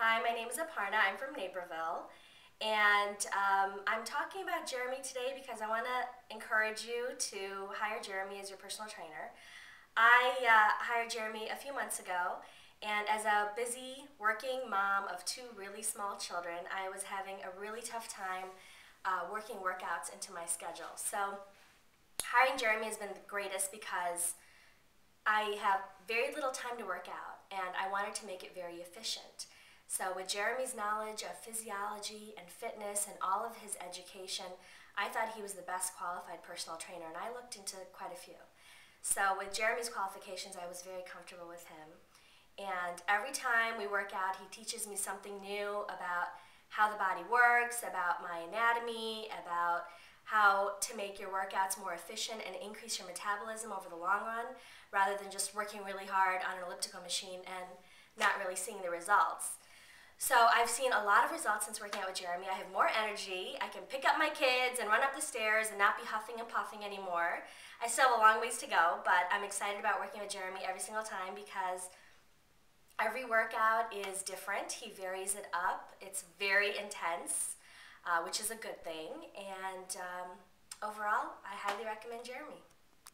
Hi, my name is Aparna. I'm from Naperville. And um, I'm talking about Jeremy today because I want to encourage you to hire Jeremy as your personal trainer. I uh, hired Jeremy a few months ago, and as a busy working mom of two really small children, I was having a really tough time uh, working workouts into my schedule. So hiring Jeremy has been the greatest because I have very little time to work out, and I wanted to make it very efficient. So with Jeremy's knowledge of physiology and fitness and all of his education, I thought he was the best qualified personal trainer, and I looked into quite a few. So with Jeremy's qualifications, I was very comfortable with him. And every time we work out, he teaches me something new about how the body works, about my anatomy, about how to make your workouts more efficient and increase your metabolism over the long run rather than just working really hard on an elliptical machine and not really seeing the results. So I've seen a lot of results since working out with Jeremy. I have more energy. I can pick up my kids and run up the stairs and not be huffing and puffing anymore. I still have a long ways to go, but I'm excited about working with Jeremy every single time because every workout is different. He varies it up. It's very intense uh, which is a good thing. And um, overall, I highly recommend Jeremy.